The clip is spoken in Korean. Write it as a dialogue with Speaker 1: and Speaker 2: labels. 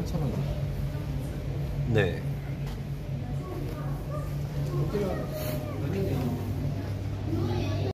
Speaker 1: 한참 하죠.
Speaker 2: 네.
Speaker 1: 여기는